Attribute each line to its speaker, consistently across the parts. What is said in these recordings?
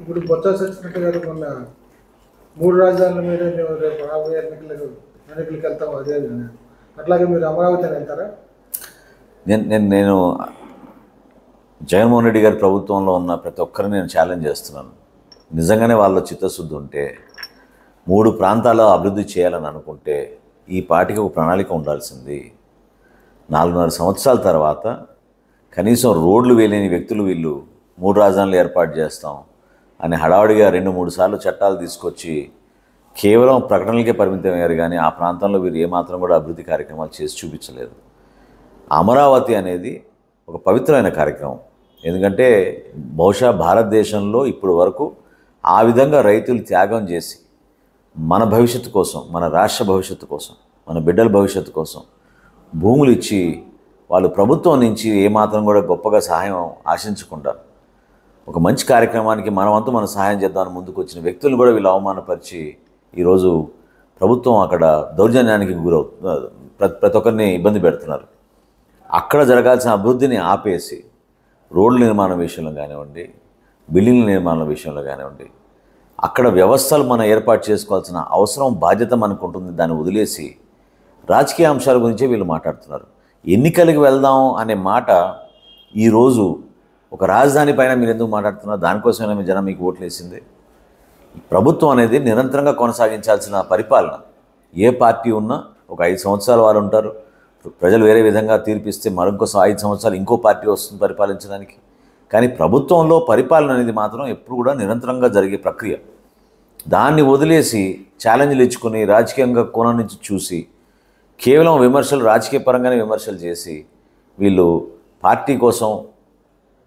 Speaker 1: ఇప్పుడు బొత్స సత్యనారాయణ గారు మొన్న మూడు రాజధానుల మీద మేము రేపు రాబోయే ఎన్నికలకు ఎన్నికలకు వెళ్తాం అదే విధంగా. అట్లాగే మీరు అమరావతి వెళ్తారా?
Speaker 2: నేను నేను నేను జగన్మోహన్ రెడ్డి గారి ప్రభుత్వంలో ఉన్న ప్రతి ఒక్కరిని నేను ఛాలెంజ్ చేస్తున్నాను. నిజంగానే వాళ్ళ చిత్తశుద్ధి ఉంటే మూడు ప్రాంతాల్లో అభివృద్ధి చేయాలని అనుకుంటే ఈ పాటికి ఒక ప్రణాళిక ఉండాల్సింది. నాలుగున్నర సంవత్సరాల తర్వాత కనీసం రోడ్లు వేయలేని వ్యక్తులు వీళ్ళు మూడు రాజధానులు ఏర్పాటు చేస్తాం. అని హడావుడిగా రెండు మూడు సార్లు చట్టాలు తీసుకొచ్చి కేవలం ప్రకటనలకే పరిమితమయ్యారు కానీ ఆ ప్రాంతంలో వీరు ఏమాత్రం కూడా అభివృద్ధి కార్యక్రమాలు చేసి చూపించలేదు. అమరావతి అనేది ఒక పవిత్రమైన కార్యక్రమం. ఎందుకంటే బహుశా భారతదేశంలో ఇప్పుడు వరకు ఆ విధంగా రైతులు త్యాగం చేసి మన భవిష్యత్తు కోసం మన రాష్ట్ర భవిష్యత్తు కోసం మన బిడ్డల భవిష్యత్తు కోసం భూములు ఇచ్చి వాళ్ళు ప్రభుత్వం నుంచి ఏమాత్రం కూడా గొప్పగా సహాయం ఆశించకుండా ఒక మంచి కార్యక్రమానికి మనవంతు మనం సహాయం చేద్దామని ముందుకు వచ్చిన వ్యక్తులను కూడా వీళ్ళు అవమానపరిచి ఈరోజు ప్రభుత్వం అక్కడ దౌర్జన్యానికి గురవుతున్నారు ప్రతి ప్రతి ఒక్కరిని ఇబ్బంది పెడుతున్నారు. అక్కడ జరగాల్సిన అభివృద్ధిని ఆపేసి రోడ్ల నిర్మాణం విషయంలో కానివ్వండి బిల్డింగ్ల నిర్మాణం విషయంలో కానివ్వండి అక్కడ వ్యవస్థలు మనం ఏర్పాటు చేసుకోవాల్సిన అవసరం బాధ్యత మనకు ఉంటుంది దాన్ని వదిలేసి రాజకీయ అంశాల గురించే వీళ్ళు మాట్లాడుతున్నారు. ఎన్నికలకు వెళ్దాం అనే మాట ఈరోజు ఒక రాజధాని పైన మీరు ఎందుకు మాట్లాడుతున్నారు దానికోసమైనా మీ జనం మీకు ఓట్లు వేసింది. ప్రభుత్వం అనేది నిరంతరంగా కొనసాగించాల్సిన పరిపాలన. ఏ పార్టీ ఉన్నా ఒక ఐదు సంవత్సరాలు వారు ఉంటారు. ప్రజలు వేరే విధంగా తీర్పిస్తే మరొక ఐదు సంవత్సరాలు ఇంకో పార్టీ వస్తుంది పరిపాలించడానికి. కానీ ప్రభుత్వంలో పరిపాలన అనేది మాత్రం ఎప్పుడు కూడా నిరంతరంగా జరిగే ప్రక్రియ. దాన్ని వదిలేసి ఛాలెంజ్లు ఇచ్చుకొని రాజకీయంగా కోణం నుంచి చూసి కేవలం విమర్శలు రాజకీయ పరంగానే విమర్శలు చేసి వీళ్ళు పార్టీ కోసం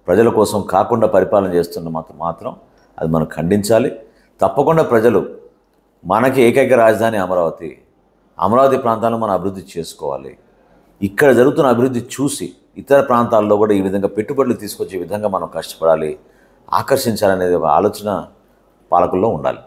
Speaker 2: ప్రజల కోసం కాకుండా పరిపాలన చేస్తున్న మాత్రం మాత్రం అది మనం ఖండించాలి. తప్పకుండా ప్రజలు మనకి ఏకైక రాజధాని అమరావతి. అమరావతి ప్రాంతాలను మనం అభివృద్ధి చేసుకోవాలి. ఇక్కడ జరుగుతున్న అభివృద్ధి చూసి ఇతర ప్రాంతాల్లో కూడా ఈ విధంగా పెట్టుబడులు తీసుకొచ్చే విధంగా మనం కష్టపడాలి. ఆకర్షించాలనేది ఒక ఆలోచన పాలకుల్లో ఉండాలి.